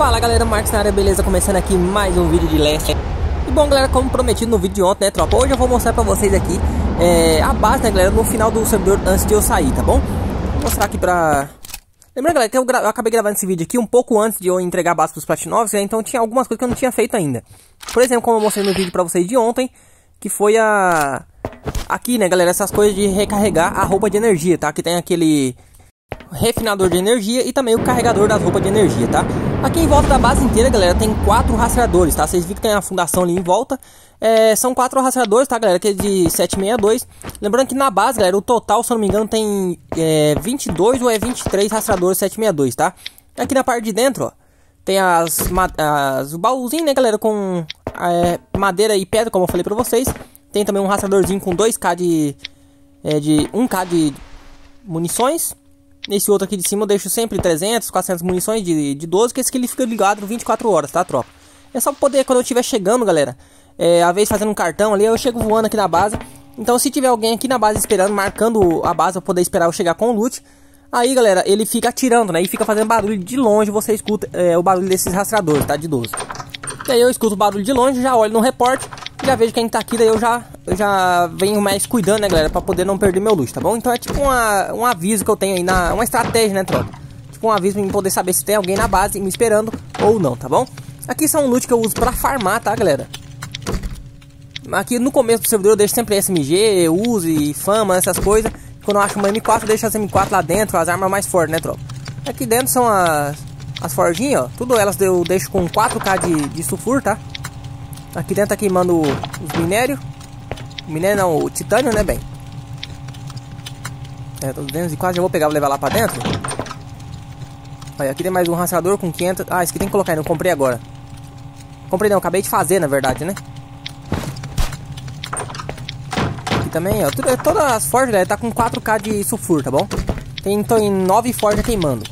Fala galera, Marcos na área, beleza? Começando aqui mais um vídeo de leste E bom galera, como prometido no vídeo de ontem, né tropa? Hoje eu vou mostrar pra vocês aqui é, a base, né galera, no final do servidor antes de eu sair, tá bom? Vou mostrar aqui pra... Lembrando galera que eu, eu, acabei gravando esse vídeo aqui um pouco antes de eu entregar a base pros Platinovs né? Então tinha algumas coisas que eu não tinha feito ainda Por exemplo, como eu mostrei no vídeo pra vocês de ontem Que foi a... Aqui, né galera, essas coisas de recarregar a roupa de energia, tá? Que tem aquele refinador de energia e também o carregador das roupas de energia, tá? Aqui em volta da base inteira, galera, tem quatro rastreadores, tá? Vocês viram que tem a fundação ali em volta. É, são quatro rastreadores, tá, galera? Que é de 762. Lembrando que na base, galera, o total, se eu não me engano, tem é, 22 ou é 23 rastreadores 762, tá? Aqui na parte de dentro, ó, tem as, as o baúzinho, né, galera, com é, madeira e pedra, como eu falei pra vocês. Tem também um rastreadorzinho com 2k de, é, de 1k de munições. Nesse outro aqui de cima eu deixo sempre 300, 400 munições de, de 12, que esse aqui ele fica ligado 24 horas, tá, tropa? É só poder, quando eu estiver chegando, galera, é, a vez fazendo um cartão ali, eu chego voando aqui na base. Então se tiver alguém aqui na base esperando, marcando a base pra poder esperar eu chegar com o loot, aí, galera, ele fica atirando, né? E fica fazendo barulho de longe, você escuta é, o barulho desses rastreadores, tá? De 12. E aí eu escuto o barulho de longe, já olho no reporte, já vejo quem tá aqui, daí eu já, eu já venho mais cuidando, né, galera, pra poder não perder meu luxo, tá bom? Então é tipo uma, um aviso que eu tenho aí, na, uma estratégia, né, tropa? Tipo um aviso pra poder saber se tem alguém na base me esperando ou não, tá bom? Aqui são loot que eu uso pra farmar, tá, galera? Aqui no começo do servidor eu deixo sempre SMG, Uzi, Fama, essas coisas. Quando eu acho uma M4, eu deixo as M4 lá dentro, as armas mais fortes, né, tropa? Aqui dentro são as, as forjinhas, ó. Tudo elas eu deixo com 4k de, de sulfur, tá? Aqui dentro tá queimando os minérios. Minério não, o titânio, né, bem? É, tô dentro e quase já vou pegar, vou levar lá pra dentro. Olha, aqui tem mais um rastreador com 500... Ah, esse aqui tem que colocar, não comprei agora. Comprei não, acabei de fazer, na verdade, né? Aqui também, ó, tudo, é, todas as forjas, galera, tá com 4k de sulfur, tá bom? Tem, então, em 9 forjas queimando.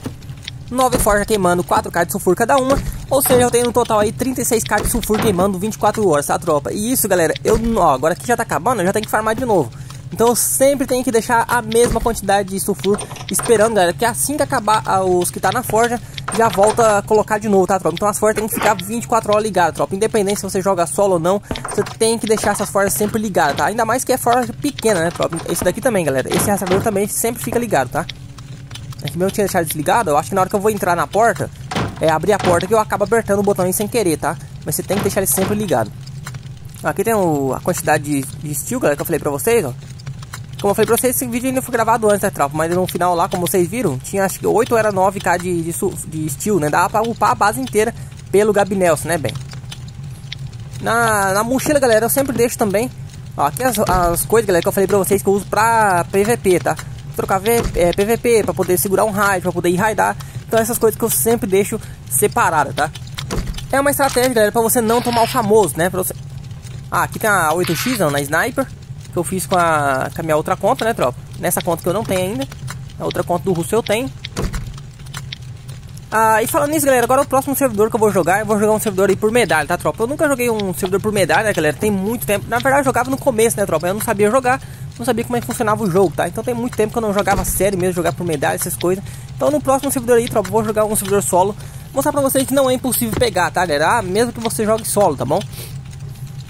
9 forjas queimando, 4k de sulfur cada uma. Ou seja, eu tenho no total aí 36k de sulfur queimando 24 horas, tá, tropa? E isso, galera, eu, ó, agora que já tá acabando, eu já tenho que farmar de novo. Então eu sempre tenho que deixar a mesma quantidade de sulfur esperando, galera, que assim que acabar os que tá na forja, já volta a colocar de novo, tá, tropa? Então as forjas tem que ficar 24 horas ligadas, tropa. Independente se você joga solo ou não, você tem que deixar essas forjas sempre ligadas, tá? Ainda mais que é forja pequena, né, tropa? Esse daqui também, galera. Esse rastreador também sempre fica ligado, tá? Aqui meu tinha deixado desligado, eu acho que na hora que eu vou entrar na porta, é abrir a porta que eu acabo apertando o botão sem querer, tá? Mas você tem que deixar ele sempre ligado. Aqui tem o, a quantidade de, de steel, galera, que eu falei pra vocês, ó. Como eu falei pra vocês, esse vídeo ainda foi gravado antes, né, tropa? Mas no final lá, como vocês viram, tinha acho que 8 ou era 9k de, de, de steel, né? Dava pra upar a base inteira pelo Gabinelson, né, bem? Na, na mochila, galera, eu sempre deixo também, ó, aqui as, as coisas, galera, que eu falei pra vocês que eu uso pra PVP, tá? Trocar v, é, PVP, pra poder segurar um raid, pra poder ir raidar. Então essas coisas que eu sempre deixo separada, tá? É uma estratégia, galera, pra você não tomar o famoso, né? Pra você... Ah, aqui tem a 8x, não, na Sniper Que eu fiz com a, com a minha outra conta, né, tropa? Nessa conta que eu não tenho ainda A outra conta do Russo eu tenho ah, e falando nisso, galera, agora o próximo servidor que eu vou jogar, eu vou jogar um servidor aí por medalha, tá, tropa? Eu nunca joguei um servidor por medalha, né, galera? Tem muito tempo. Na verdade, eu jogava no começo, né, tropa? Eu não sabia jogar, não sabia como é que funcionava o jogo, tá? Então tem muito tempo que eu não jogava sério mesmo, jogar por medalha, essas coisas. Então no próximo servidor aí, tropa, eu vou jogar um servidor solo. Mostrar pra vocês que não é impossível pegar, tá, galera? Ah, mesmo que você jogue solo, tá bom?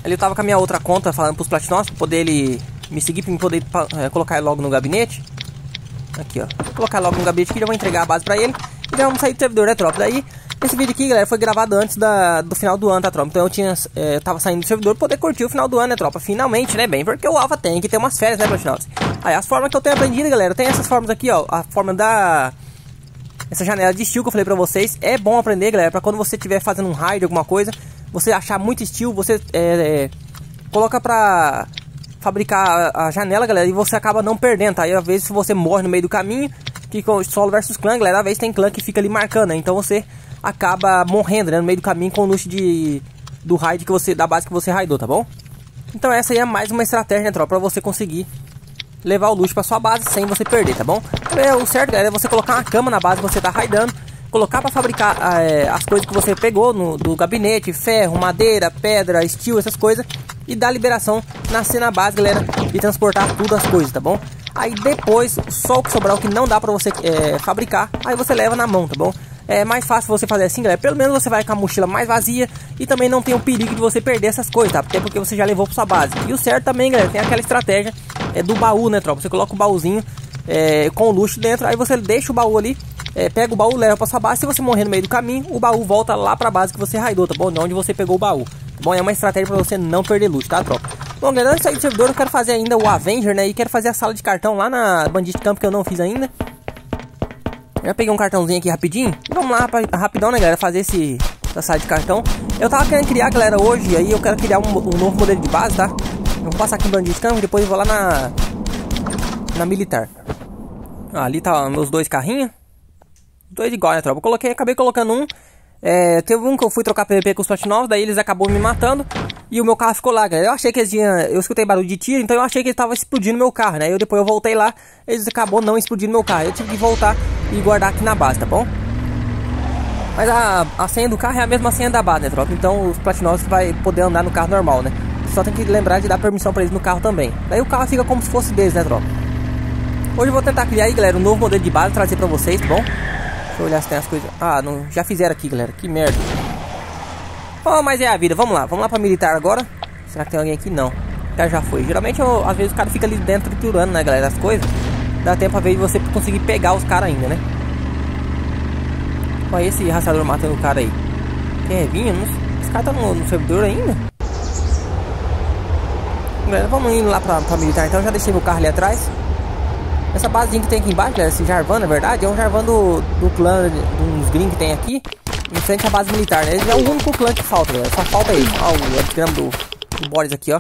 Ele tava com a minha outra conta falando pros platinos, pra poder ele me seguir, pra me poder é, colocar ele logo no gabinete. Aqui, ó. Vou colocar logo no gabinete aqui, já vou entregar a base pra ele. E já vamos sair do servidor, né, tropa? Daí, esse vídeo aqui, galera, foi gravado antes da, do final do ano, tá, tropa? Então eu tinha, é, tava saindo do servidor pra poder curtir o final do ano, né, tropa? Finalmente, né, bem? Porque o Alpha tem que ter umas férias, né, platinos? Aí, as formas que eu tenho aprendido, galera, tem essas formas aqui, ó. A forma da... Essa janela de steel que eu falei pra vocês. É bom aprender, galera, pra quando você estiver fazendo um raid, alguma coisa, você achar muito steel, você é, é, coloca pra fabricar a, janela, galera, e você acaba não perdendo, tá? Aí, às vezes, se você morre no meio do caminho, fica o solo versus clã, galera, às vezes tem clã que fica ali marcando, né? Então você acaba morrendo, né? No meio do caminho com o luxo de, do raid que você, da base que você raidou, tá bom? Então essa aí é mais uma estratégia, né, tropa? Pra você conseguir levar o luxo pra sua base sem você perder, tá bom? É, o certo, galera, é você colocar uma cama na base que você tá raidando, colocar para fabricar é, as coisas que você pegou no, do gabinete, ferro, madeira, pedra, steel, essas coisas, e dar liberação na base, galera, e transportar tudo as coisas, tá bom? Aí depois, só o que sobrar, o que não dá pra você é, fabricar, aí você leva na mão, tá bom? é mais fácil você fazer assim, galera. Pelo menos você vai com a mochila mais vazia e também não tem o perigo de você perder essas coisas, tá? Até porque você já levou pra sua base. E o certo também, galera, tem aquela estratégia é, do baú, né, tropa? Você coloca o baúzinho é, com o luxo dentro, aí você deixa o baú ali, é, pega o baú, leva pra sua base. Se você morrer no meio do caminho, o baú volta lá pra base que você raidou, tá bom? De onde você pegou o baú. Tá bom, é uma estratégia pra você não perder luxo, tá, tropa? Bom, galera, antes de sair do servidor, eu quero fazer ainda o Avenger, né? E quero fazer a sala de cartão lá na Bandit Camp que eu não fiz ainda. Já peguei um cartãozinho aqui rapidinho. Vamos lá, rapidão, né, galera, fazer esse essa sala de cartão. Eu tava querendo criar, galera, hoje, aí eu quero criar um, um novo modelo de base, tá? Eu vou passar aqui no Bandit Camp, depois eu vou lá na na militar. Ah, ali tá meus dois carrinhos. Dois igual, né, tropa? Eu coloquei, acabei colocando um. É, teve um que eu fui trocar PVP com os novos, daí eles acabou me matando e o meu carro ficou lá, galera. Eu achei que eles tinham, eu escutei barulho de tiro, então eu achei que ele tava explodindo meu carro, né? Eu depois eu voltei lá, eles acabou não explodindo meu carro. Eu tive que voltar e guardar aqui na base, tá bom? Mas a, a senha do carro é a mesma senha da base, né, tropa? Então os platinosos vai poder andar no carro normal, né? Só tem que lembrar de dar permissão para eles no carro também. Daí o carro fica como se fosse deles, né, tropa? Hoje eu vou tentar criar aí, galera, um novo modelo de base, trazer pra vocês, tá bom? Deixa eu olhar se tem as coisas... Ah, não, já fizeram aqui, galera, que merda. Oh, mas é a vida, vamos lá, vamos lá pra militar agora. Será que tem alguém aqui? Não, já já foi. Geralmente, eu, às vezes, o cara fica ali dentro triturando, né, galera, as coisas. Dá tempo a ver de você conseguir pegar os caras ainda, né? Olha esse rastreador matando o cara aí. Quem é vinho? Esse cara tá no, no servidor ainda? Galera, vamos indo lá pra, pra militar então. Já deixei meu carro ali atrás. Essa basezinha que tem aqui embaixo, galera, esse Jarvan, na verdade, é um Jarvan do, do clã, de uns gringos que tem aqui, em frente à base militar, né? Ele é o único clã que falta, galera, só falta ele. Ó, o epigrama do, do Boris aqui, ó.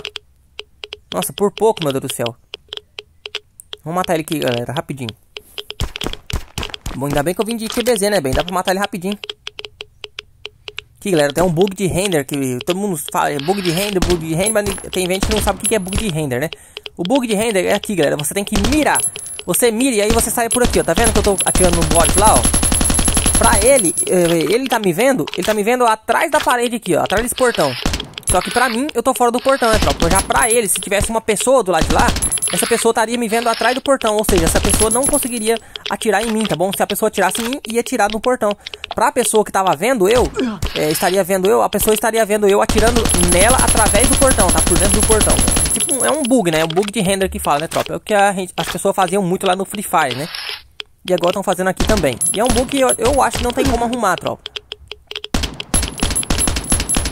Nossa, por pouco, meu Deus do céu. Vamos matar ele aqui, galera, rapidinho. Bom, ainda bem que eu vim de QBZ, né, bem? Dá pra matar ele rapidinho. Aqui, galera, tem um bug de render que todo mundo fala, é bug de render, bug de render, mas tem gente que não sabe o que é bug de render, né? O bug de render é aqui, galera, você tem que mirar você mira e aí você sai por aqui, ó. Tá vendo que eu tô atirando no bode lá, ó? Pra ele, eh, ele tá me vendo, ele tá me vendo atrás da parede aqui, ó. Atrás desse portão. Só que pra mim, eu tô fora do portão, né, tropa? Já pra ele, se tivesse uma pessoa do lado de lá, essa pessoa estaria me vendo atrás do portão. Ou seja, essa pessoa não conseguiria atirar em mim, tá bom? Se a pessoa atirasse em mim, ia atirar no portão. Pra pessoa que tava vendo eu, é, estaria vendo eu, a pessoa estaria vendo eu atirando nela através do portão, tá? Por dentro do portão tipo, é um bug, né? É um bug de render que fala, né, tropa? É o que a gente, as pessoas faziam muito lá no Free Fire, né? E agora estão fazendo aqui também. E é um bug que eu, eu acho que não tem como arrumar, tropa.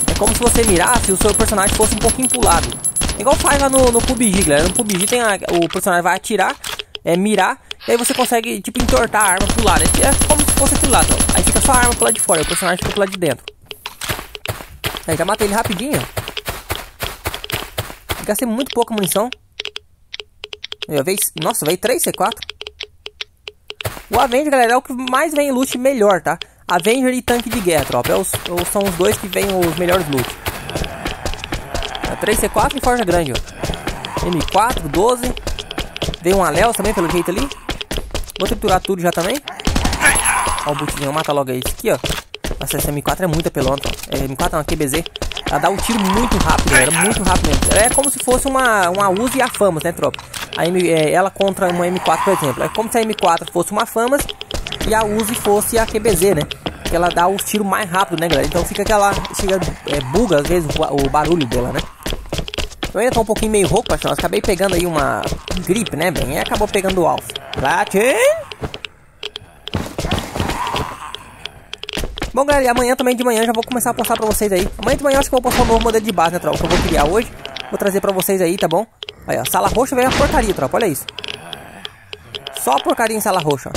É como se você mirasse e o seu personagem fosse um pouquinho pulado. Igual faz lá no, no PUBG, galera. No PUBG tem a, o personagem vai atirar, é mirar, e aí você consegue, tipo, entortar a arma pro lado. É, como se fosse aquilo lá, tropa. Aí fica só a arma pro lado de fora, o personagem fica pro lado de dentro. Aí já matei ele rapidinho, Gastei muito pouca munição. Eu veio, nossa, veio 3 C4. O Avenger, galera, é o que mais vem loot melhor, tá? Avenger e tanque de guerra, tropa. É os, são os dois que vêm os melhores loot. É 3 C4 e forja grande, ó. M4, 12. Veio um Aléus também, pelo jeito ali. Vou triturar tudo já também. Ó o bootzinho, mata logo esse aqui, ó. Nossa, essa M4 é muito apelona, ó. É, M4 é uma QBZ. Ela dá um tiro muito rápido, galera, muito rápido mesmo. É como se fosse uma, uma Uzi e a Famas, né, tropa? A M, é, ela contra uma M4, por exemplo. É como se a M4 fosse uma Famas e a Uzi fosse a QBZ, né? Que ela dá o tiro mais rápido, né, galera? Então fica aquela... Chega, é, buga, às vezes, o, o barulho dela, né? Eu ainda tô um pouquinho meio rouco, paixão. Acabei pegando aí uma gripe, né, bem? E acabou pegando o alfa. Bate! Bom, galera, amanhã também de manhã já vou começar a postar pra vocês aí. Amanhã de manhã acho que eu vou postar um novo modelo de base, né, tropa? Que eu vou criar hoje. Vou trazer pra vocês aí, tá bom? Aí, ó, sala roxa veio a porcaria, tropa, olha isso. Só a porcaria em sala roxa.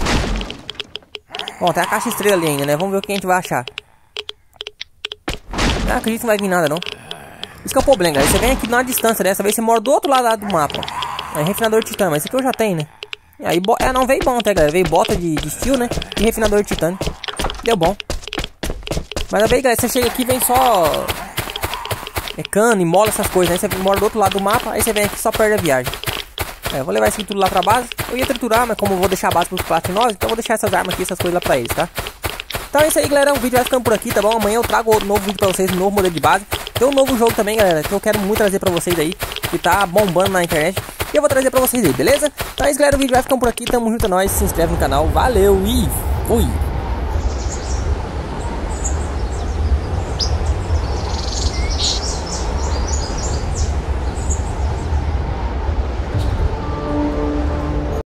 Bom, tem a caixa estrela ali ainda, né? Vamos ver o que a gente vai achar. Não acredito que não vai vir nada, não. Isso que é o problema, galera. Você vem aqui na distância, dessa vez você mora do outro lado do mapa. É refinador de titânio, mas esse aqui eu já tenho, né? E aí, é, não veio bom até, galera. Veio bota de, de steel, né? E refinador de titânio. Deu bom. Mas também, galera, você chega aqui vem só é cano, mola essas coisas, né? Você mora do outro lado do mapa, aí você vem aqui e só perde a viagem. É, vou levar isso tudo lá pra base. Eu ia triturar, mas como eu vou deixar a base pros platinosos, então eu vou deixar essas armas aqui, essas coisas lá pra eles, tá? Então é isso aí, galera. O vídeo vai ficando por aqui, tá bom? Amanhã eu trago outro novo vídeo pra vocês, um novo modelo de base. Tem um novo jogo também, galera, que eu quero muito trazer pra vocês aí, que tá bombando na internet. E eu vou trazer pra vocês aí, beleza? Então é isso, galera. O vídeo vai ficando por aqui. Tamo junto a nós. Se inscreve no canal. Valeu e fui!